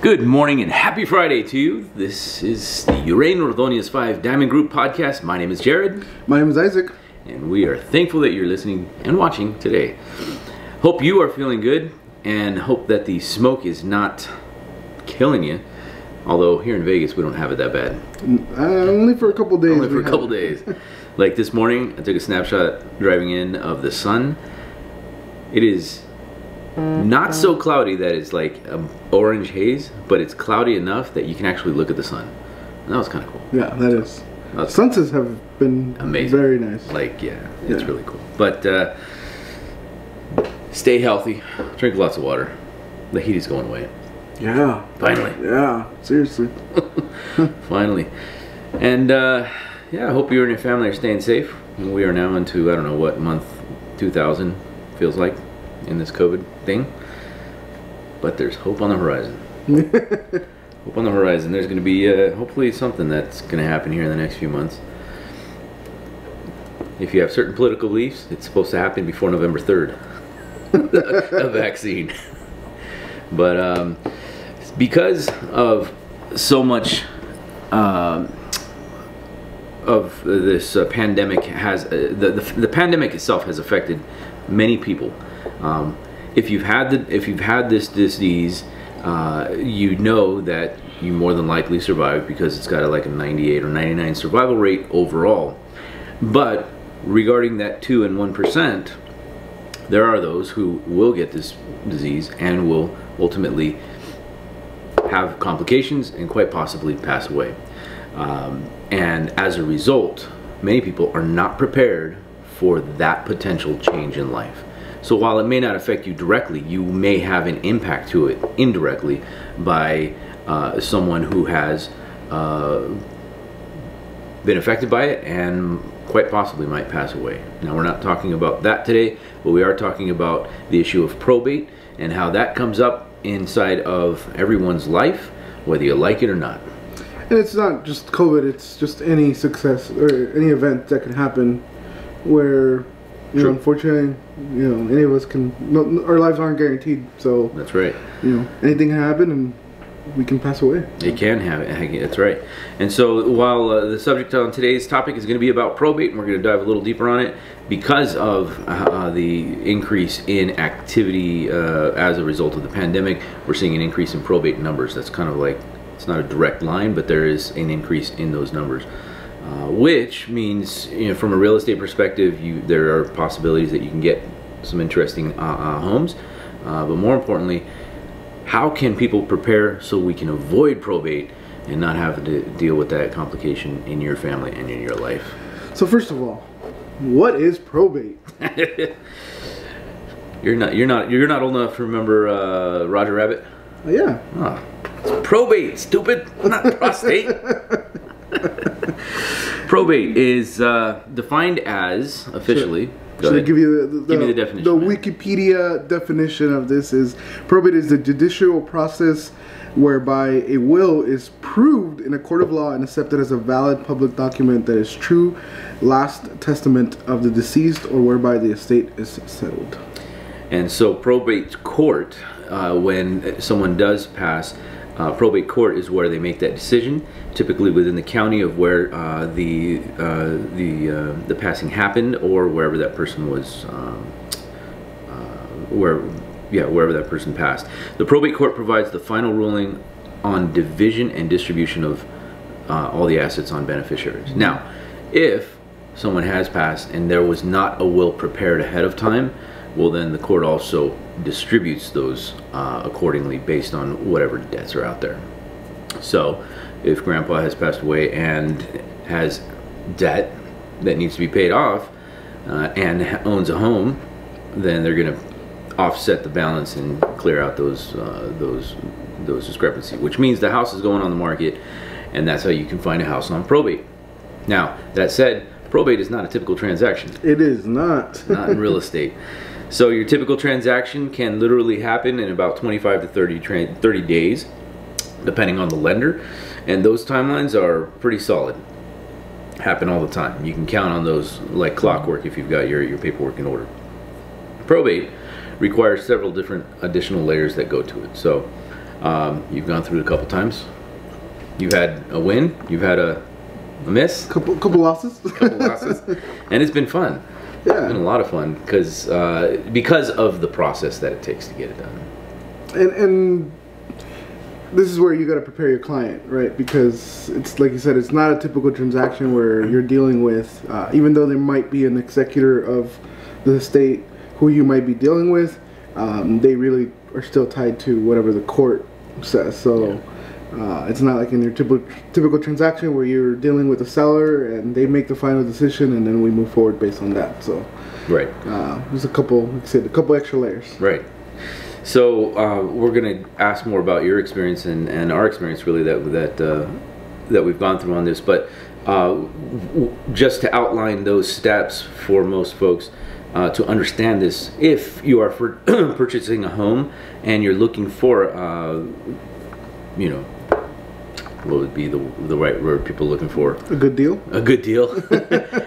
Good morning and happy Friday to you. This is the Uraine Ordonez 5 Diamond Group podcast. My name is Jared, My name is Isaac. and we are thankful that you're listening and watching today. Hope you are feeling good and hope that the smoke is not killing you. Although here in Vegas, we don't have it that bad. Uh, only for a couple days. Only for a couple days. Like this morning, I took a snapshot driving in of the sun. It is not so cloudy that it's like an orange haze, but it's cloudy enough that you can actually look at the sun. And that was kind of cool. Yeah, that is. That's Sunsets have been Amazing. Very nice. like, yeah, it's Yeah. really cool. But uh, stay healthy, drink lots of water. The heat is going away. Yeah. Finally. Yeah. Seriously. Finally. And uh, yeah, I hope you and your family are staying safe. We are now into, I don't know what month 2000 feels like in this COVID thing. But there's hope on the horizon. hope on the horizon. There's going to be uh, hopefully something that's going to happen here in the next few months. If you have certain political beliefs, it's supposed to happen before November 3rd. a vaccine. But um, because of so much um, of this uh, pandemic has uh, the, the the pandemic itself has affected many people. Um, if you've had the if you've had this disease, uh, you know that you more than likely survive because it's got a, like a 98 or 99 survival rate overall. But regarding that two and one percent, there are those who will get this disease and will ultimately have complications and quite possibly pass away. Um, and as a result, many people are not prepared for that potential change in life. So while it may not affect you directly, you may have an impact to it indirectly by uh, someone who has uh, been affected by it and quite possibly might pass away. Now, we're not talking about that today, but we are talking about the issue of probate and how that comes up inside of everyone's life, whether you like it or not. And it's not just COVID. It's just any success or any event that can happen, where you True. know, unfortunately, you know, any of us can. No, no- our lives aren't guaranteed. So That's right. you know, anything can happen, and we can pass away. It can have it. That's right. And so, while uh, the subject on today's topic is going to be about probate, and we're going to dive a little deeper on it because of uh, the increase in activity uh, as a result of the pandemic, we're seeing an increase in probate numbers. That's kind of like it's not a direct line, but there is an increase in those numbers. Uh, which means, you know, from a real estate perspective, you there are possibilities that you can get some interesting uh, uh, homes. Uh, but more importantly, how can people prepare so we can avoid probate and not have to deal with that complication in your family and in your life? So first of all, what is probate? You're not you're not you're not old enough to remember uh, Roger Rabbit. Yeah. Ah, it's probate, stupid, not prostate. probate is uh, defined as officially. Go Should I give you the, the, Give me the definition, The man. Wikipedia definition of this is probate is the judicial process whereby a will is proved in a court of law and accepted as a valid public document that is true last testament of the deceased or whereby the estate is settled. And so probate court, uh, when someone does pass, uh, probate court is where they make that decision, typically within the county of where uh, the uh, the uh, the passing happened or wherever that person was, um, uh, where yeah wherever that person passed. The probate court provides the final ruling on division and distribution of uh, all the assets on beneficiaries. Now, if someone has passed and there was not a will prepared ahead of time, well, then the court also distributes those uh, accordingly based on whatever debts are out there. So, if grandpa has passed away and has debt that needs to be paid off uh, and owns a home, then they're going to offset the balance and clear out those uh, those those discrepancies. Which means the house is going on the market, and that's how you can find a house on probate. Now, that said, probate is not a typical transaction It is not. not in real estate. So your typical transaction can literally happen in about 25 to 30, tra- 30 days, depending on the lender, and those timelines are pretty solid. Happen all the time. You can count on those like clockwork if you've got your, your paperwork in order. Probate requires several different additional layers that go to it. So Um, you've gone through it a couple times. You've had a win. You've had a, a miss. Couple couple losses. couple losses, and it's been fun. Yeah. It's been a lot of fun because uh, because of the process that it takes to get it done. and and this is where you got to prepare your client, right? Because it's like you said, it's not a typical transaction where you're dealing with, uh, even though there might be an executor of the estate who you might be dealing with, um, they really are still tied to whatever the court says. So. Uh, it's not like in your typical typical transaction where you're dealing with the seller and they make the final decision and then we move forward based on that. So Right. uh, there's a couple, like I said, a couple extra layers. Right. So uh, we're going to ask more about your experience and, and our experience, really that that uh, that we've gone through on this. But uh, w- just to outline those steps for most folks uh, to understand this, if you are for purchasing a home and you're looking for, uh, you know, what would be the the right word people are looking for? A good deal. a good deal,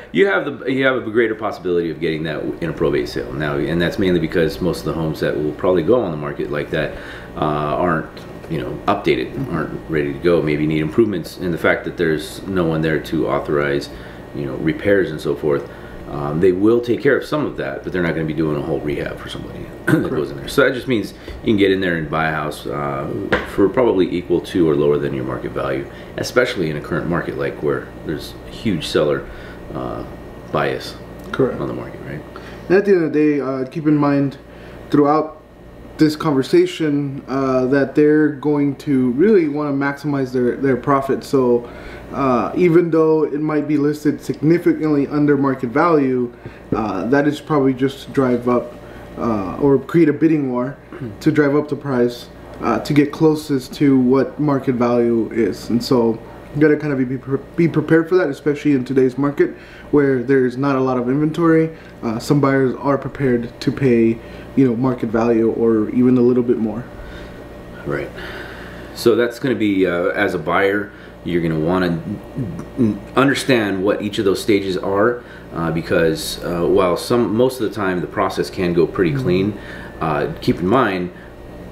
you have the you have a greater possibility of getting that in a probate sale now, and that's mainly because most of the homes that will probably go on the market like that uh, aren't you know updated, aren't ready to go. Maybe need improvements, and the fact that there's no one there to authorize you know repairs and so forth. Um, they will take care of some of that, but they're not going to be doing a whole rehab for somebody that goes in there. So that just means you can get in there and buy a house uh, for probably equal to or lower than your market value, especially in a current market like where there's huge seller uh, bias Correct. on the market, right? And at the end of the day, uh, keep in mind throughout this conversation uh, that they're going to really want to maximize their, their profit. So uh, even though it might be listed significantly under market value, uh, that is probably just to drive up uh, or create a bidding war to drive up the price uh, to get closest to what market value is. And so you gotta kind of be, be be prepared for that, especially in today's market where there's not a lot of inventory. Uh, some buyers are prepared to pay, you know, market value or even a little bit more. Right. So that's going to be uh, as a buyer, you're going to want to understand what each of those stages are, uh, because uh, while some most of the time the process can go pretty clean, uh, keep in mind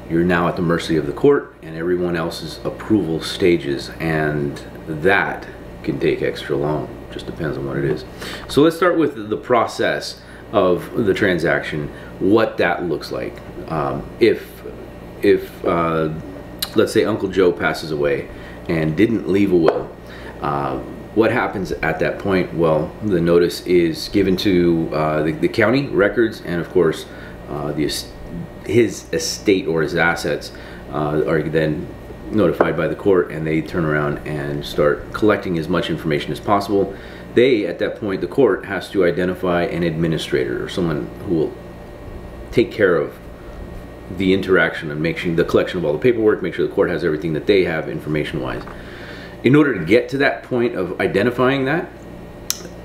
you're now at the mercy of the court and everyone else's approval stages, and that can take extra long. Just depends on what it is. So let's start with the process of the transaction, what that looks like. Um, if if uh, let's say Uncle Joe passes away and didn't leave a will, uh, what happens at that point? Well, the notice is given to uh, the, the county records, and of course, uh, the his estate or his assets uh, are then notified by the court, and they turn around and start collecting as much information as possible. They, at that point, the court has to identify an administrator or someone who will take care of the interaction and make sure the collection of all the paperwork, make sure the court has everything that they have information wise. In order to get to that point of identifying that,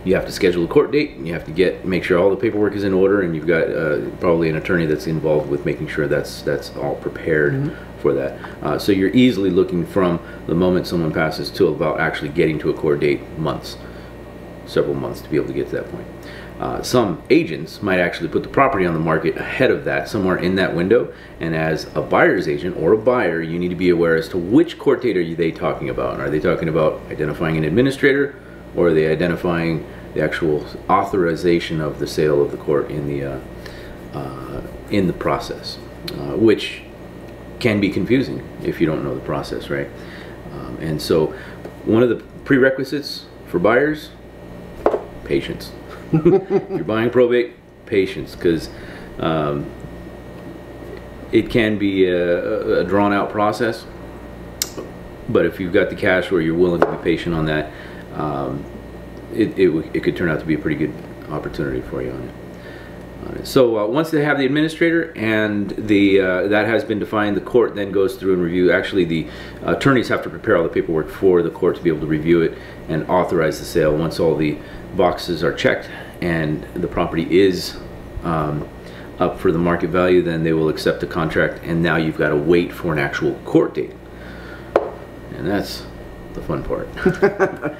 you have to schedule a court date. and You have to get make sure all the paperwork is in order, and you've got uh, probably an attorney that's involved with making sure that's that's all prepared for that. Uh, so you're easily looking from the moment someone passes to about actually getting to a court date months, several months to be able to get to that point. Uh, some agents might actually put the property on the market ahead of that, somewhere in that window. And as a buyer's agent or a buyer, you need to be aware as to which court date are they talking about. Are they talking about identifying an administrator, or are they identifying the actual authorization of the sale of the court in the uh, uh, in the process, uh, which can be confusing if you don't know the process, right? Um, and so, one of the prerequisites for buyers, patience. if you're buying probate, patience, because um, it can be a, a drawn out process. But if you've got the cash or you're willing to be patient on that, um, it, it, it could turn out to be a pretty good opportunity for you on it. So uh, once they have the administrator and the uh, that has been defined, the court then goes through and review. Actually, the attorneys have to prepare all the paperwork for the court to be able to review it and authorize the sale. Once all the boxes are checked and the property is um, up for the market value, then they will accept the contract. And now you've got to wait for an actual court date, and that's the fun part.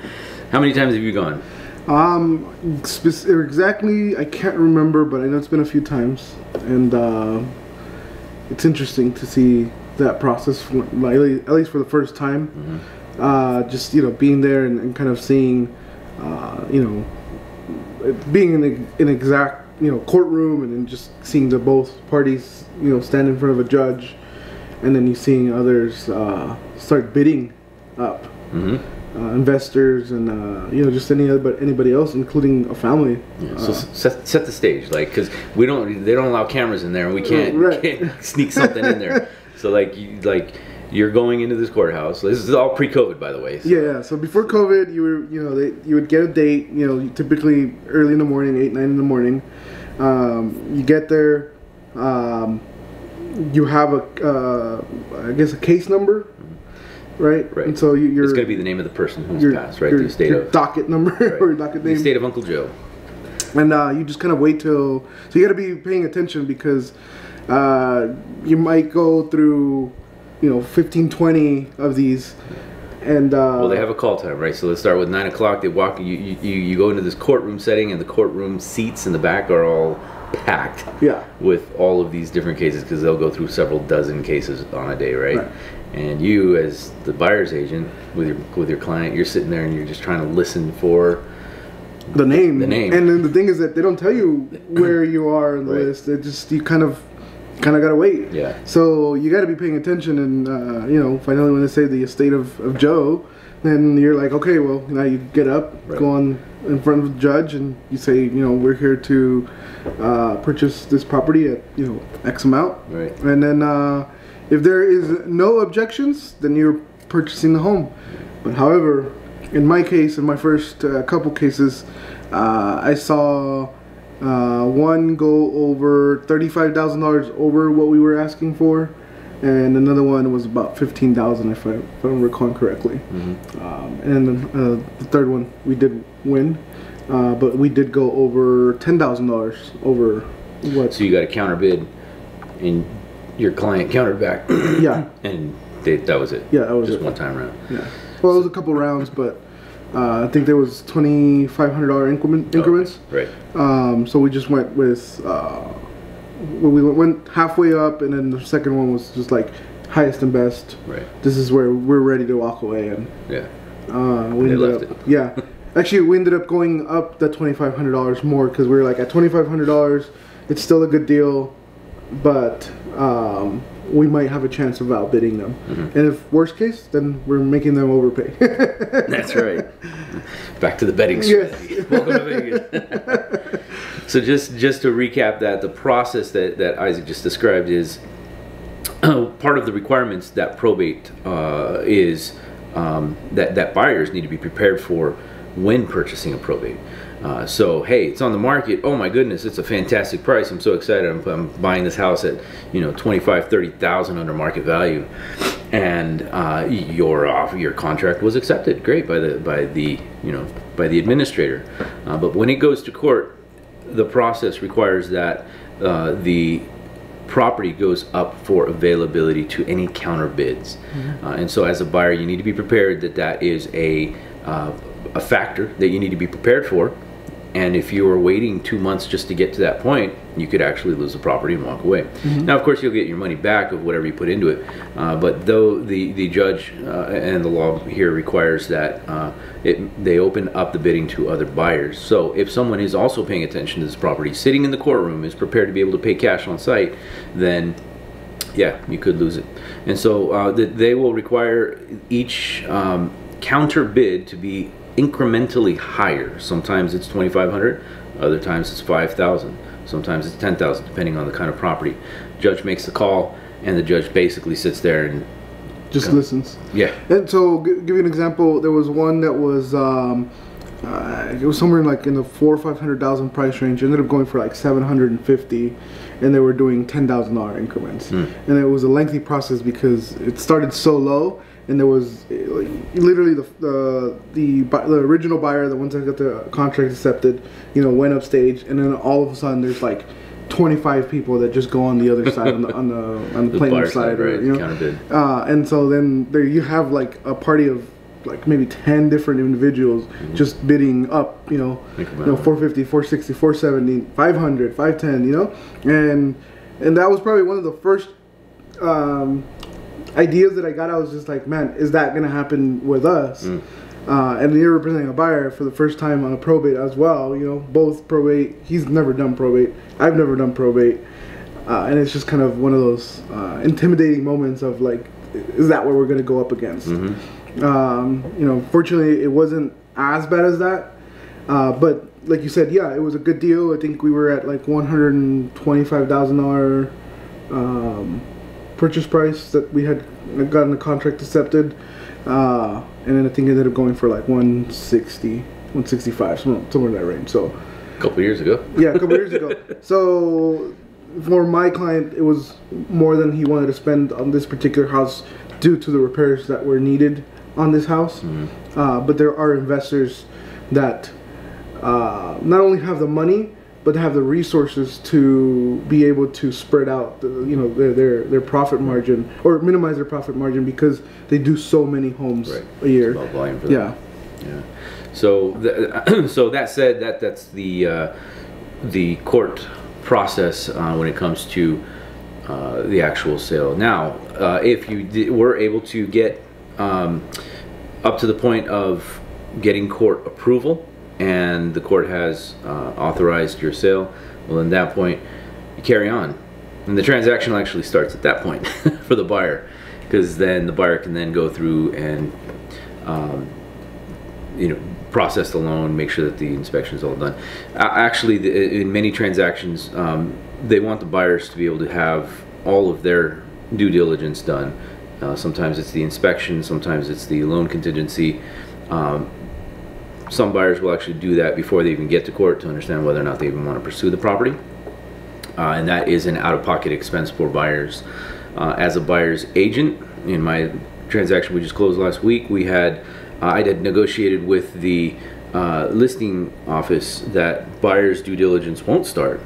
How many times have you gone? Um, exactly, I can't remember, but I know it's been a few times, and uh, it's interesting to see that process, like, at least for the first time. Mm-hmm. Uh, just you know, being there and, and kind of seeing, uh, you know, being in an exact you know courtroom and then just seeing the both parties you know stand in front of a judge, and then you seeing others uh, start bidding up. hmm Uh, investors and uh, you know just any other but anybody else, including a family. So s- set, set the stage, like, because we don't, they don't allow cameras in there, and we can't, Right. can't sneak something in there. So like, you, like, you're going into this courthouse. This is all pre-COVID, by the way. So- Yeah, yeah. So before COVID, you were, you know, they, you would get a date. You know, typically early in the morning, eight, nine in the morning. Um, you get there. Um, you have a, uh, I guess, a case number, right? Right. And so you, you're It's going to be the name of the person who's passed, right? your, the estate of docket number right. or docket name. the name, estate of Uncle Joe. and uh, you just kind of wait till. So you got to be paying attention because uh, you might go through, you know, 15, 20 of these. And uh, Well, they have a call time, right? So let's start with nine o'clock. They walk. You, you you you go into this courtroom setting, and the courtroom seats in the back are all packed yeah. with all of these different cases because they'll go through several dozen cases on a day, right? Right. And you, as the buyer's agent with your with your client, you're sitting there and you're just trying to listen for the name. The name. And then the thing is that they don't tell you where you are in the Right. list. They just you kind of kind of gotta wait. Yeah. So you got to be paying attention, and uh, you know, finally when they say the estate of, of Joe, then you're like, okay, well now you get up, Right. go on in front of the judge, and you say, you know, we're here to uh, purchase this property at you know X amount, Right. and then uh, if there is no objections, then you're purchasing the home. But however, in my case, in my first uh, couple cases, uh, I saw uh, one go over thirty-five thousand dollars over what we were asking for, and another one was about fifteen thousand, if I if I'm recalling correctly. Um, and then, uh, the third one we did win, uh, but we did go over ten thousand dollars over what? So you got a counter bid, and your client countered back, Yeah, and they, that was it. Yeah, that was just it. one time round. yeah. Well, it was a couple rounds, but uh, I think there was twenty-five hundred dollar increment increments. Right. Um, so we just went with uh, we went- halfway up, and then the second one was just like highest and best. Right. This is where we're ready to walk away, and Yeah. uh, we They ended up it. yeah. Actually, we ended up going up the twenty five hundred dollars more because we were like at twenty five hundred dollars, it's still a good deal, but um, we might have a chance of outbidding them. Mm-hmm. And if worst case, then we're making them overpay. That's right. Back to the betting Yes. Welcome to Vegas. so just just to recap that, the process that, that Isaac just described is part of the requirements that probate uh, is um, that that buyers need to be prepared for when purchasing a probate. Uh, so hey, it's on the market. Oh my goodness, it's a fantastic price. I'm so excited. I'm, I'm buying this house at you know 25, 30,000 under market value, and uh, your offer, your contract was accepted. Great by the by the you know by the administrator. Uh, but when it goes to court, the process requires that uh, the property goes up for availability to any counter bids. Uh, and so as a buyer, you need to be prepared that that is a, uh, a factor that you need to be prepared for. And if you are waiting two months just to get to that point, you could actually lose the property and walk away. Now, of course, you'll get your money back of whatever you put into it. Uh, but though the, the judge uh, and the law here requires that uh, it, they open up the bidding to other buyers. So if someone is also paying attention to this property, sitting in the courtroom, is prepared to be able to pay cash on site, then yeah, you could lose it. And so uh, th- they will require each um, counter bid to be incrementally higher. Sometimes it's 2,500, other times it's 5,000, sometimes it's 10,000, depending on the kind of property. Judge makes the call, and the judge basically sits there and just listens. yeah, And so, give you an example. There was one that was, um, uh, it was somewhere in like in the four or five hundred thousand price range. It ended up going for like seven hundred and fifty, and they were doing ten thousand dollar increments. And it was a lengthy process because it started so low, and there was like, literally the the the, the original buyer, the ones that got the contract accepted, you know, went up stage, and then all of a sudden there's like. 25 people that just go on the other side on the on the on the, the plaintiff side, right? you know, uh, and so then there you have like a party of like maybe 10 different individuals just bidding up, you know, you know, 450, 460, 470, 500, 510, you know, and and that was probably one of the first um, ideas that I got, I was just like, man, is that gonna happen with us? Uh, and you're representing a buyer for the first time on a probate as well. You know, both probate. He's never done probate. I've never done probate, uh, and it's just kind of one of those uh, intimidating moments of like, is that what we're gonna go up against? Um, you know, fortunately, it wasn't as bad as that. Uh, but like you said, yeah, it was a good deal. I think we were at like one hundred and twenty-five thousand dollar um, purchase price that we had gotten the contract accepted, uh, and then I think it ended up going for like 160, 165, somewhere, somewhere in that range. So A couple years ago. yeah, a couple years ago. So for my client, it was more than he wanted to spend on this particular house due to the repairs that were needed on this house. Uh, but there are investors that uh, not only have the money but have the resources to be able to spread out the, you know their, their their profit margin or minimize their profit margin because they do so many homes Right. a year. About volume for them. Yeah. Yeah. So, th- so that said, that that's the uh, the court process uh, when it comes to uh, the actual sale. Now, uh, if you were able to get um, up to the point of getting court approval, and the court has uh, authorized your sale, well, at that point, you carry on, and the transaction actually starts at that point for the buyer, because then the buyer can then go through and um, you know process the loan, make sure that the inspection is all done. A- Actually, the, in many transactions, um, they want the buyers to be able to have all of their due diligence done. Uh, sometimes it's the inspection, sometimes it's the loan contingency. Um, some buyers will actually do that before they even get to court to understand whether or not they even want to pursue the property. Uh, and that is an out-of-pocket expense for buyers. Uh, as a buyer's agent, in my transaction we just closed last week, we had uh, I had negotiated with the uh, listing office that buyers' due diligence won't start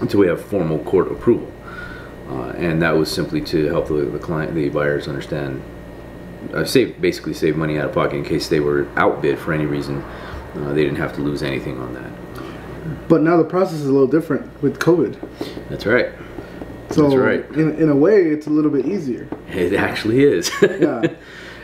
until we have formal court approval, uh, and that was simply to help the, the client, the buyers, understand. Uh, save basically save money out of pocket in case they were outbid for any reason. Uh, they didn't have to lose anything on that. But now the process is a little different with COVID. That's right. So That's right. in, in a way, it's a little bit easier. It actually is. Yeah.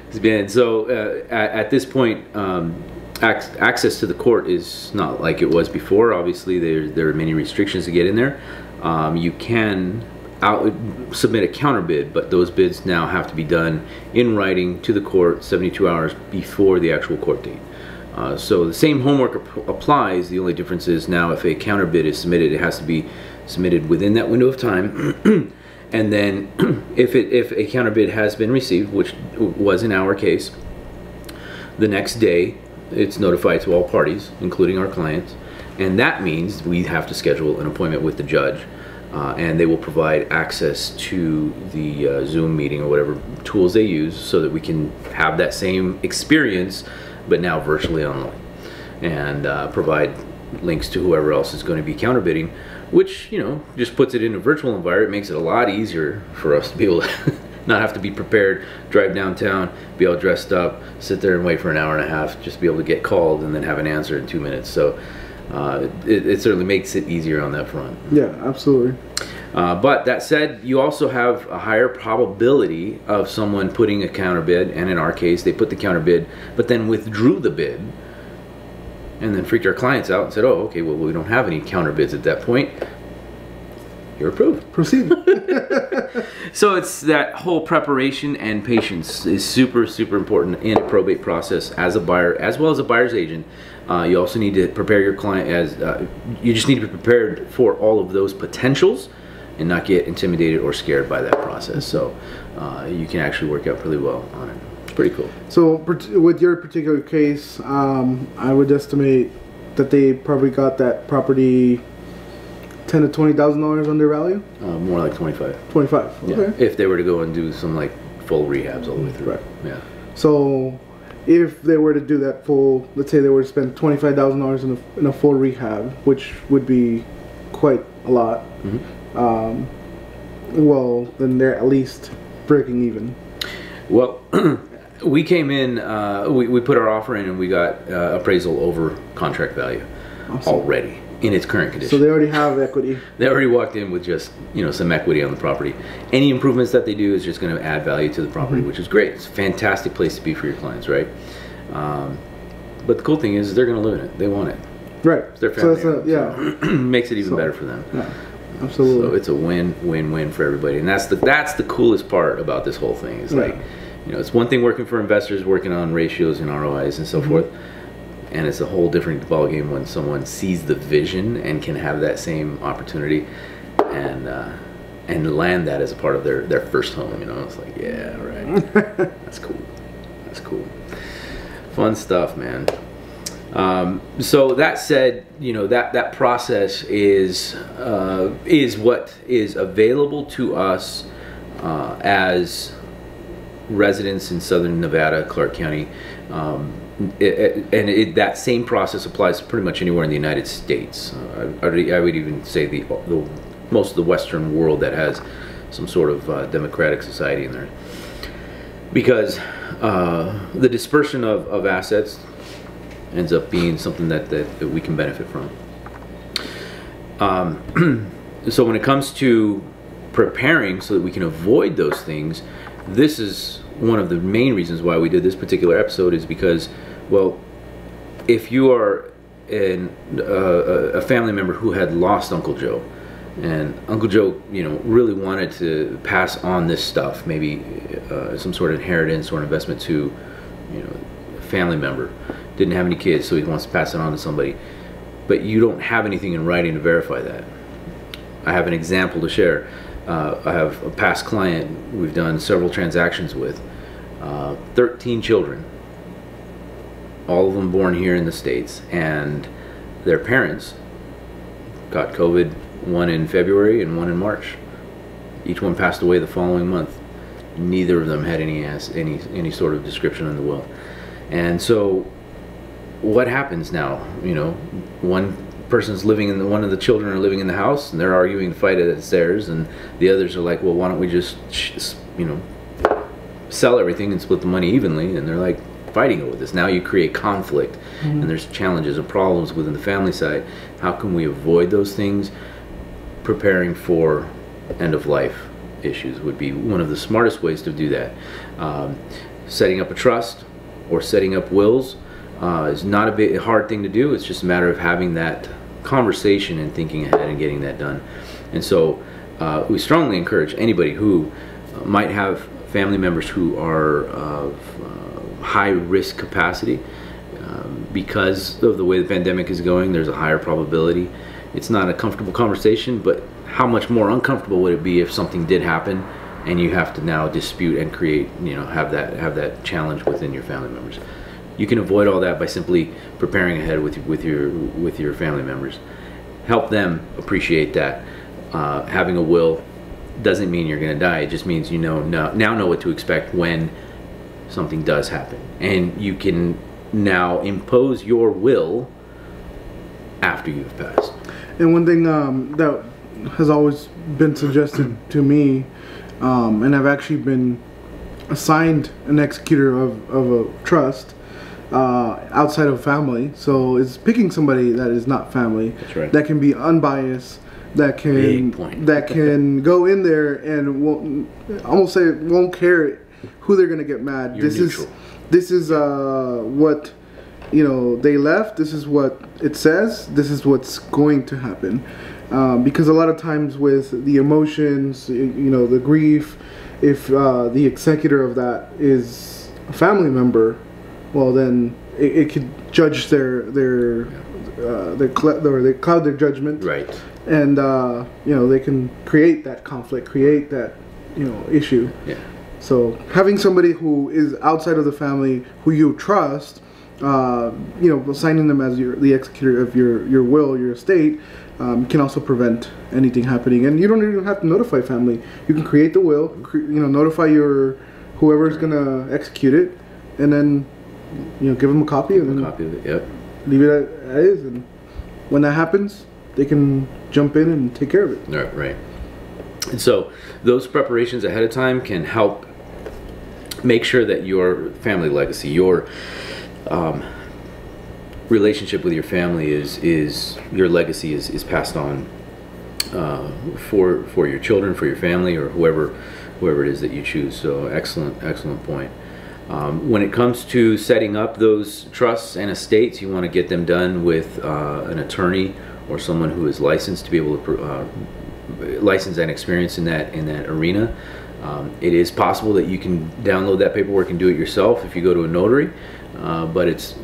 it's been so uh, at, at this point, um, ac- access to the court is not like it was before. Obviously, there there are many restrictions to get in there. Um, you can out, submit a counter bid, but those bids now have to be done in writing to the court 72 hours before the actual court date. Uh, so the same homework ap- applies. The only difference is now if a counter bid is submitted, it has to be submitted within that window of time. and then if it if a counter bid has been received, which was in our case, the next day it's notified to all parties, including our clients, and that means we have to schedule an appointment with the judge. Uh, and they will provide access to the uh, Zoom meeting or whatever tools they use so that we can have that same experience, but now virtually online, and uh, provide links to whoever else is going to be counterbidding, which you know just puts it in a virtual environment, makes it a lot easier for us to be able to not have to be prepared, drive downtown, be all dressed up, sit there and wait for an hour and a half, just be able to get called and then have an answer in two minutes. So uh, it, it certainly makes it easier on that front. Yeah, absolutely. Uh, but that said, you also have a higher probability of someone putting a counter bid, and in our case, they put the counter bid, but then withdrew the bid, and then freaked our clients out and said, "Oh, okay, well, we don't have any counter bids at that point. You're approved." Proceed. So it's that whole preparation and patience is super, super important in a probate process as a buyer, as well as a buyer's agent. Uh, you also need to prepare your client as uh, you just need to be prepared for all of those potentials and not get intimidated or scared by that process. So uh, you can actually work out really well on it. It's pretty cool. so with your particular case, um, I would estimate that they probably got that property ten to twenty thousand dollars under value. Uh, more like 25. Twenty five. Yeah. If they were to go and do some like full rehabs all the way through. Right. Yeah. So if they were to do that full, let's say they were to spend twenty five thousand dollars in a in a full rehab, which would be quite a lot. Um, well, then they're at least breaking even. Well, we came in, uh, we, we put our offer in and we got uh, appraisal over contract value already. In its current condition. So they already have equity. they already walked in with just you know some equity on the property. Any improvements that they do is just going to add value to the property, Mm-hmm. which is great. It's a fantastic place to be for your clients, right? Um, but the cool thing is they're going to live in it. They want it. Right. It's their so family. that's a, yeah. makes it even So- better for them. yeah. So it's a win, win, win for everybody, and that's the that's the coolest part about this whole thing. Is Yeah. like, you know, it's one thing working for investors, working on ratios and ROIs and so Mm-hmm. forth, and it's a whole different ballgame when someone sees the vision and can have that same opportunity, and uh, and land that as a part of their their first home. You know, it's like, yeah, right, that's cool, that's cool, fun stuff, man. Um, so that said, you know that that process is uh, is what is available to us uh, as residents in Southern Nevada, Clark County, um, it, and it, that same process applies pretty much anywhere in the United States. Uh, I, I would even say the, the most of the Western world that has some sort of uh, democratic society in there, because uh, the dispersion of, of assets ends up being something that, that, that we can benefit from. Um, so when it comes to preparing so that we can avoid those things, this is one of the main reasons why we did this particular episode is because, well, if you are an, uh, a family member who had lost Uncle Joe, and Uncle Joe, you know, really wanted to pass on this stuff, maybe uh, some sort of inheritance or investment to, you know, a family member. Didn't have any kids, so he wants to pass it on to somebody. But you don't have anything in writing to verify that. I have an example to share. Uh, I have a past client we've done several transactions with, uh, 13 children, all of them born here in the States, and their parents got COVID, one in February and one in March. Each one passed away the following month. Neither of them had any any any sort of description in the will, and so what happens now? You know, one person's living in the, one of the children are living in the house and they're arguing to fight it it's theirs, and the others are like, well, why don't we just you know sell everything and split the money evenly? And they're like fighting over this. Now you create conflict, and there's challenges and problems within the family side. How can we avoid those things? Preparing for end of life issues would be one of the smartest ways to do that. Um, setting up a trust or setting up wills uh, is not a big, hard thing to do. It's just a matter of having that conversation and thinking ahead and getting that done. And so uh, we strongly encourage anybody who might have family members who are of uh, high risk capacity um, because of the way the pandemic is going, there's a higher probability. It's not a comfortable conversation, but how much more uncomfortable would it be if something did happen and you have to now dispute and create, you know, have that have that challenge within your family members? You can avoid all that by simply preparing ahead with with your with your family members. Help them appreciate that. Uh, having a will doesn't mean you're going to die. It just means you know now, now know what to expect when something does happen, and you can now impose your will after you've passed. And one thing um, that has always been suggested to me, um, and I've actually been assigned an executor of, of a trust uh, outside of family. So it's picking somebody that is not family. Right. That can be unbiased. That can that can go in there and won't almost say won't care who they're gonna get mad. You're this neutral. is this is uh, what you know they left this is what it says this is what's going to happen um, because a lot of times with the emotions you know the grief if uh, the executor of that is a family member well then it, it could judge their their uh, their cl- or they cloud their judgment Right. and uh, you know they can create that conflict create that you know issue Yeah. so having somebody who is outside of the family who you trust, uh, you know, assigning them as your the executor of your your will, your estate, um, can also prevent anything happening. And you don't even have to notify family. You can create the will, cre- you know, notify your whoever's gonna execute it, and then you know give them a copy and a Copy of it. Yep. leave it as is. And when that happens, they can jump in and take care of it. Right, right. And so those preparations ahead of time can help make sure that your family legacy, your um, relationship with your family is is your legacy is, is passed on uh, for for your children, for your family, or whoever whoever it is that you choose. So excellent, excellent point. Um, when it comes to setting up those trusts and estates, you want to get them done with uh, an attorney or someone who is licensed to be able to uh, license and experience in that in that arena. Um, it is possible that you can download that paperwork and do it yourself if you go to a notary, uh, but it's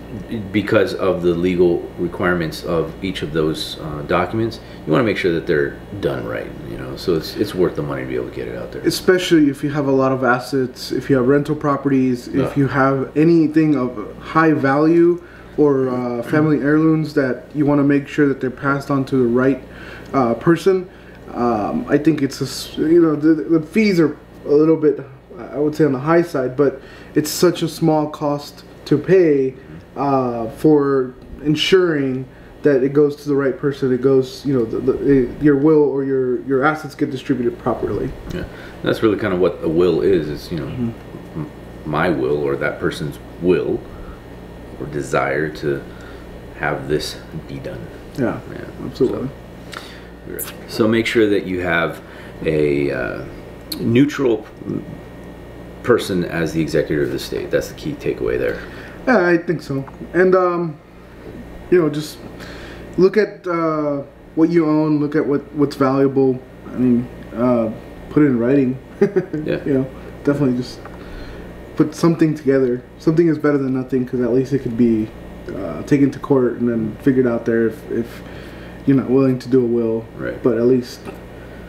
because of the legal requirements of each of those uh, documents. You want to make sure that they're done right, you know. So it's it's worth the money to be able to get it out there. Especially if you have a lot of assets, if you have rental properties, if you have anything of high value or uh, family heirlooms that you want to make sure that they're passed on to the right uh, person. Um, I think it's a you know the, the fees are a little bit I would say on the high side, but it's such a small cost to pay uh, for ensuring that it goes to the right person. It goes, you know, the, the, your will or your your assets get distributed properly. Yeah, that's really kind of what a will is. Is you know, Mm-hmm. my will or that person's will or desire to have this be done. Yeah, Yeah, absolutely. So make sure that you have a uh, neutral person as the executor of the state. That's the key takeaway there. Yeah, I think so. And um, you know, just look at uh, what you own. Look at what what's valuable. I mean, uh, put it in writing. Yeah. You know, definitely just put something together. Something is better than nothing because at least it could be uh, taken to court and then figured out there if, if you're not willing to do a will. Right. But at least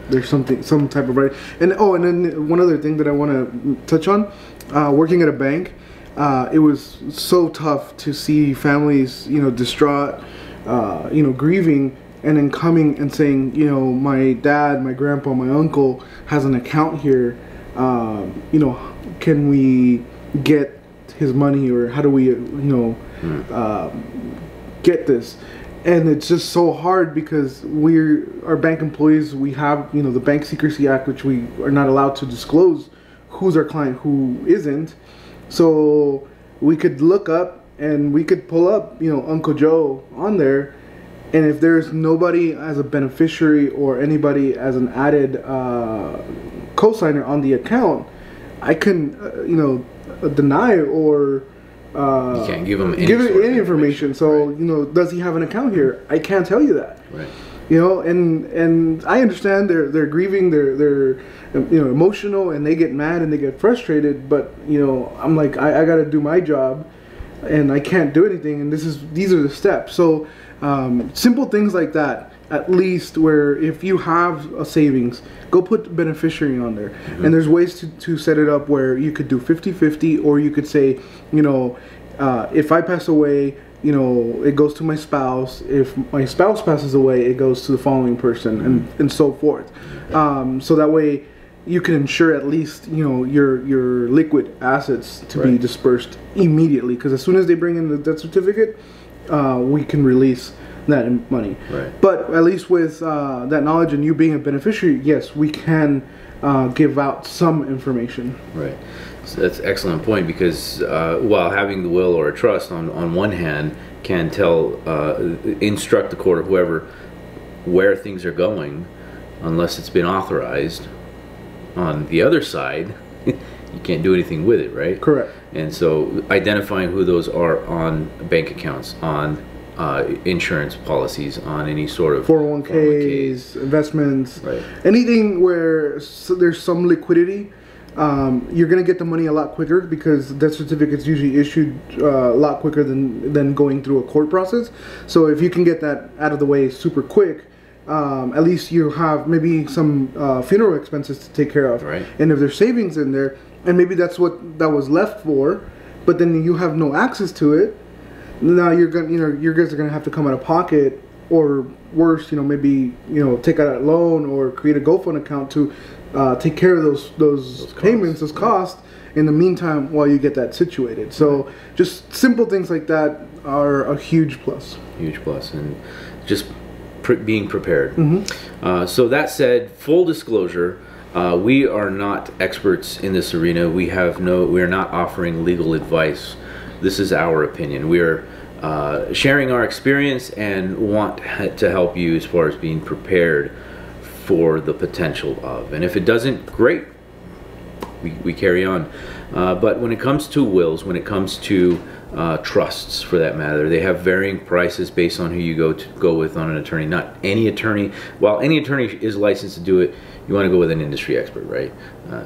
there's something, some type of right. And oh, and then one other thing that I want to touch on, uh, working at a bank, uh, it was so tough to see families, you know, distraught, uh, you know, grieving, and then coming and saying, you know, my dad, my grandpa, my uncle has an account here. Um, you know, can we get his money, or how do we, you know, um, get this? and it's just so hard because we're our bank employees we have you know the bank secrecy act which we are not allowed to disclose who's our client who isn't so we could look up and we could pull up you know uncle joe on there and if there's nobody as a beneficiary or anybody as an added uh, co-signer on the account i can uh, you know deny or uh, You can't give 'em any give it sort of any information. information, So right. you know, does he have an account here? I can't tell you that. Right. You know, and and I understand they're they're grieving, they're they're you know emotional, and they get mad and they get frustrated. But you know, I'm like, I, I got to do my job, and I can't do anything. And this is these are the steps. So um, simple things like that. At least where if you have a savings, go put beneficiary on there. And there's ways to, to set it up where you could do 50-50 or you could say, you know, uh, if I pass away, you know, it goes to my spouse. If my spouse passes away, it goes to the following person, and, and so forth. Um, so that way, you can ensure at least you know your your liquid assets to be dispersed immediately. Because as soon as they bring in the death certificate, uh, we can release that money. Right. But at least with uh, that knowledge and you being a beneficiary, yes, we can uh, give out some information. Right. So that's an excellent point because uh, while having the will or a trust on, on one hand can tell, uh, instruct the court or whoever where things are going, unless it's been authorized, on the other side, you can't do anything with it, right? Correct. And so identifying who those are on bank accounts, on uh, insurance policies, on any sort of 401ks, investments, Right. anything where s there's some liquidity, um, you're gonna get the money a lot quicker because death certificates usually issued uh, a lot quicker than than going through a court process. So if you can get that out of the way super quick. Um, at least you have maybe some uh, funeral expenses to take care of, Right. and if there's savings in there, and maybe that's what that was left for, but then you have no access to it, now you're gonna you know your guys are gonna have to come out of pocket or worse you know maybe you know take out a loan or create a GoFund account to uh, take care of those those, Those payments those costs in the meantime while you get that situated. So just simple things like that are a huge plus. Huge plus and just pre- being prepared. Uh, so that said full disclosure uh, we are not experts in this arena. We have no we are not offering legal advice. This is our opinion. We are uh, sharing our experience and want to help you as far as being prepared for the potential of. And if it doesn't, great, we, we carry on. Uh, but when it comes to wills, when it comes to uh, trusts for that matter, they have varying prices based on who you go to go with on an attorney. Not any attorney. While any attorney is licensed to do it, you want to go with an industry expert, right? Uh,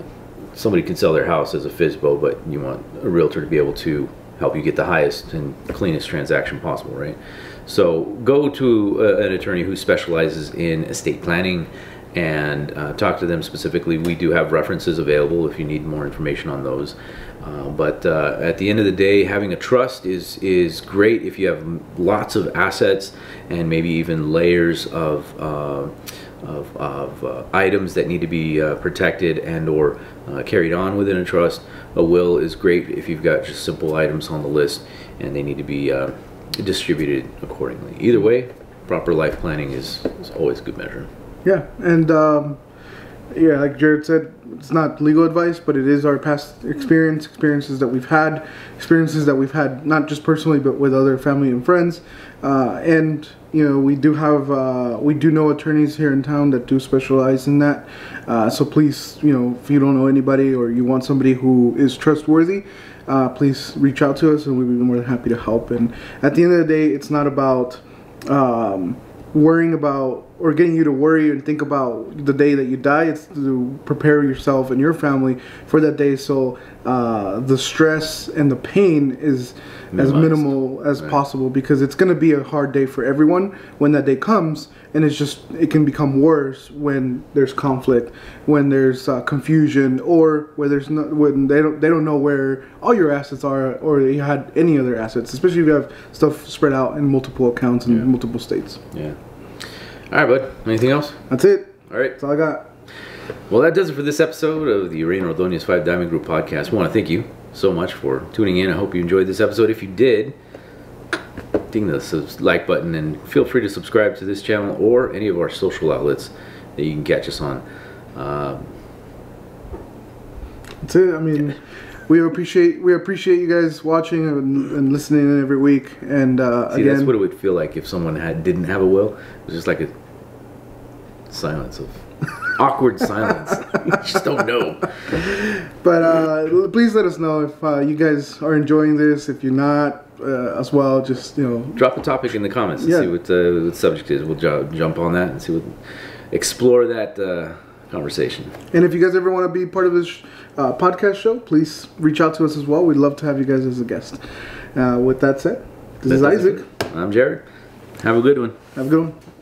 somebody can sell their house as a FSBO, but you want a realtor to be able to help you get the highest and cleanest transaction possible, right? So go to uh, an attorney who specializes in estate planning and uh, talk to them specifically. We do have references available if you need more information on those. Uh, but uh, at the end of the day, having a trust is is great if you have lots of assets and maybe even layers of uh, of, of uh, items that need to be uh, protected and or carried on within a trust. A will is great if you've got just simple items on the list and they need to be distributed accordingly. Either way, proper life planning is, is always good measure. Yeah, and um, yeah, like Jared said, it's not legal advice, but it is our past experience, experiences that we've had, experiences that we've had not just personally, but with other family and friends. Uh, and you know, we do have, uh, we do know attorneys here in town that do specialize in that. Uh, so please, you know, if you don't know anybody or you want somebody who is trustworthy, uh, please reach out to us and we'd be more than happy to help. And at the end of the day, it's not about um, worrying about or getting you to worry and think about the day that you die. It's to prepare yourself and your family for that day, so uh, the stress and the pain is Minimized. as minimal as right. possible. Because it's going to be a hard day for everyone when that day comes, and it's just it can become worse when there's conflict, when there's uh, confusion, or where there's no when they don't they don't know where all your assets are, or you had any other assets, especially if you have stuff spread out in multiple accounts in yeah. multiple states. Yeah. All right, bud. Anything else? That's it. All right. That's all I got. Well, that does it for this episode of the Uraine Ordonez 5 Diamond Group podcast. We want to thank you so much for tuning in. I hope you enjoyed this episode. If you did, ding the like button and feel free to subscribe to this channel or any of our social outlets that you can catch us on. Um, That's it. I mean, we appreciate we appreciate you guys watching and, and listening every week. And uh, See, again, that's what it would feel like if someone had didn't have a will. It was just like a silence of awkward silence. you just don't know. But uh, please let us know if uh, you guys are enjoying this. If you're not, uh, as well, just you know, drop a topic in the comments and yeah. see what, uh, what the subject is. We'll jump on that and see what explore that uh, conversation. And if you guys ever want to be part of this uh, podcast show, please reach out to us as well. We'd love to have you guys as a guest. Uh, with that said, this that is Isaac. I'm Jared. Have a good one. Have a good one.